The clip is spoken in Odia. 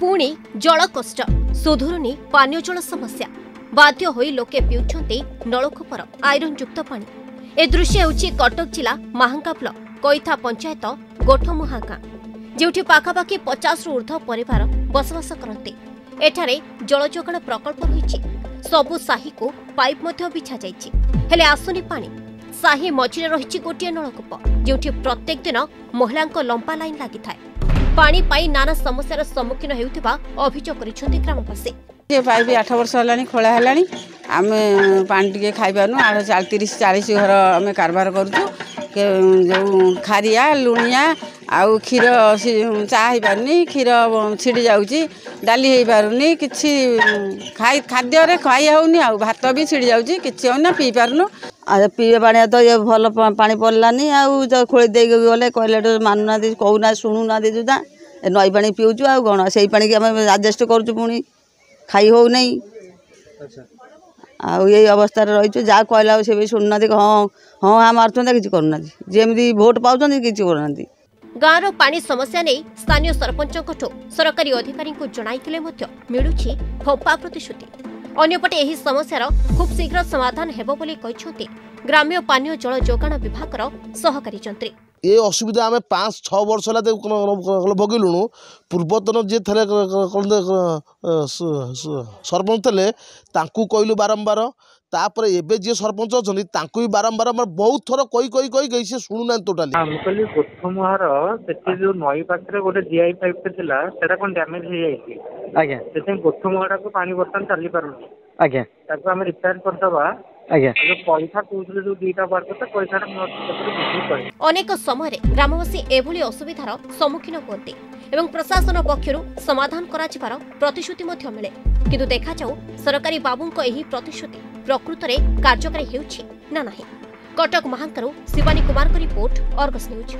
ପୁଣି ଜଳ କଷ୍ଟ ସୁଧୁରୁନି ପାନୀୟ ଜଳ ସମସ୍ୟା। ବାଧ୍ୟ ହୋଇ ଲୋକେ ପିଉଛନ୍ତି ନଳକୂପର ଆଇରନ୍ଯୁକ୍ତ ପାଣି। ଏ ଦୃଶ୍ୟ ହେଉଛି କଟକ ଜିଲ୍ଲା ମାହାଙ୍ଗା ବ୍ଲକ କଇଥା ପଞ୍ଚାୟତ ଗୋଠମୁହାଁ ଗାଁ ଯେଉଁଠି ପାଖାପାଖି ପଚାଶରୁ ଉର୍ଦ୍ଧ୍ୱ ପରିବାର ବସବାସ କରନ୍ତି। ଏଠାରେ ଜଳ ଯୋଗାଣ ପ୍ରକଳ୍ପ ରହିଛି ସବୁ ସାହିକୁ ପାଇପ୍ ମଧ୍ୟ ବିଛାଯାଇଛି। ହେଲେ ଆସୁନି ପାଣି। ସାହି ମଝିରେ ରହିଛି ଗୋଟିଏ ନଳକୂପ ଯେଉଁଠି ପ୍ରତ୍ୟେକ ଦିନ ମହିଳାଙ୍କ ଲମ୍ବା ଲାଇନ୍ ଲାଗିଥାଏ। ପାଣି ପାଇଁ ନାନା ସମସ୍ୟାର ସମ୍ମୁଖୀନ ହେଉଥିବା ଅଭିଯୋଗ କରିଛନ୍ତି ଗ୍ରାମବାସୀ। ଏ ପାଇପ୍ ଆଠ ବର୍ଷ ହେଲାଣି ଖୋଳା ହେଲାଣି। ଆମେ ପାଣି ଟିକେ ଖାଇପାରୁନୁ ଆଠ ତିରିଶ ଚାଳିଶ ଘର ଆମେ କାରବାର କରୁଛୁ। ଯୋଉ ଖାରିଆ ଲୁଣିଆ ଆଉ କ୍ଷୀର ସି- ଚା ହେଇପାରୁନି କ୍ଷୀର ଛିଡ଼ି ଯାଉଛି ଡାଲି ହେଇପାରୁନି କିଛି ଖାଇ ଖାଦ୍ୟରେ ଖାଇ ହେଉନି ଆଉ ଭାତ ବି ଛିଡ଼ି ଯାଉଛି କିଛି ହେଉନି ନା ପିଇ ପାରୁନୁ। ଆଉ ପିଇବା ପାଣି ତ ଇଏ ଭଲ ପା- ପାଣି ପଡ଼ିଲାନି ଆଉ ତ ଖୋଳି ଦେଇକି ଗଲେ କହିଲେ ଏଠୁ ମାନୁନାହାନ୍ତି କହୁନାହାନ୍ତି ଶୁଣୁନାହାନ୍ତି ସୁଦ୍ଧା ଏ ନଈ ପାଣି ପିଉଛୁ ଆଉ କ'ଣ ସେଇ ପାଣିକି ଆମେ ଆଡ଼ଜଷ୍ଟ କରୁଛୁ ପୁଣି ଖାଇ ହେଉନାହିଁ ଆଉ ଏଇ ଅବସ୍ଥାରେ ରହିଛୁ ଯାହା କହିଲା ଆଉ ସେ ବି ଶୁଣୁନାହାନ୍ତି ହଁ ହଁ ହଁ ମାରୁଛନ୍ତି କିଛି କରୁନାହାନ୍ତି। ଯେମିତି ଭୋଟ୍ ପାଉଛନ୍ତି କିଛି କରୁନାହାନ୍ତି। ଗାଁର ପାଣି ସମସ୍ୟା ନେଇ ସ୍ଥାନୀୟ ସରପଞ୍ଚଙ୍କଠୁ ସରକାରୀ ଅଧିକାରୀଙ୍କୁ ଜଣାଇଥିଲେ ମଧ୍ୟ ମିଳୁଛି ଫମ୍ପା ପ୍ରତିଶ୍ରୁତି। ଅନ୍ୟପଟେ ଏହି ସମସ୍ୟାର ଖୁବ୍ ଶୀଘ୍ର ସମାଧାନ ହେବ ବୋଲି କହିଛନ୍ତି ଗ୍ରାମ୍ୟ ପାନୀୟ ଜଳ ଯୋଗାଣ ବିଭାଗର ସହକାରୀ ଯନ୍ତ୍ରୀ। ଏ ଅସୁବିଧା ଆମେ ପାଞ୍ଚ ଛଅ ବର୍ଷ ହେଲା ତାକୁ କଣ- କଣ- କଣ ଭୋଗିଲୁଣୁ। ପୂର୍ବତନ ଯିଏ ଥିଲେ କ- କ- କଣ ଦେ- କ- ସ- ସ- ସରପଞ୍ଚ ଥିଲେ ତାଙ୍କୁ କହିଲୁ ବାରମ୍ବାର। ତାପରେ ଏବେ ଯିଏ ସରପଞ୍ଚ ଅଛନ୍ତି ତାଙ୍କୁ ବି ବାରମ୍ବାର ଆମର ବହୁତ ଥର କହି କହି କହି କହି ସେ ଶୁଣୁନାହାନ୍ତି ଟୋଟାଲି ହଁ ମୁଁ କହିଲି ଗୋଥମୁହାର ସେଠି ଯୋଉ ନଈ ପାଖରେ ଗୋଟେ ଜିଆଇ ପାଇପ୍ ଥିଲା ସେଟା କଣ ଡ୍ୟାମେଜ ହେଇଯାଇଛି? ଆଜ୍ଞା। ସେଥିପାଇଁ ଗୋଥମୁହାଟାକୁ ପାଣି ବର୍ତ୍ତମାନ ଚାଲି ପାରୁନି। ଆଜ୍ଞା। ତାକୁ ଆମେ ରିପେୟାର କରିଦେବା। ଆଜ୍ଞା। ଆଉ ଯୋଉ ପଇସା କହୁଥିଲେ ଯୋଉ ଦିଟା ବାର କଥା ପଇସାଟା ମୋ ସେଥିରେ ବୁଝି କହିବେ ଅନେକ ସମୟରେ ଗ୍ରାମବାସୀ ଏଭଳି ଅସୁବିଧାର ସମ୍ମୁଖୀନ ହୁଅନ୍ତି ଏବଂ ପ୍ରଶାସନ ପକ୍ଷରୁ ସମାଧାନ କରାଯିବାର ପ୍ରତିଶ୍ରୁତି ମଧ୍ୟ ମିଳେ। କିନ୍ତୁ ଦେଖାଯାଉ ସରକାରୀ ବାବୁଙ୍କ ଏହି ପ୍ରତିଶ୍ରୁତି ପ୍ରକୃତରେ କାର୍ଯ୍ୟକାରୀ ହେଉଛି ନା ନାହିଁ। କଟକ ମହାଙ୍କରୁ ଶିବାନୀ କୁମାରଙ୍କ ରିପୋର୍ଟ ଅର୍ଗସ୍ ନ୍ୟୁଜ୍।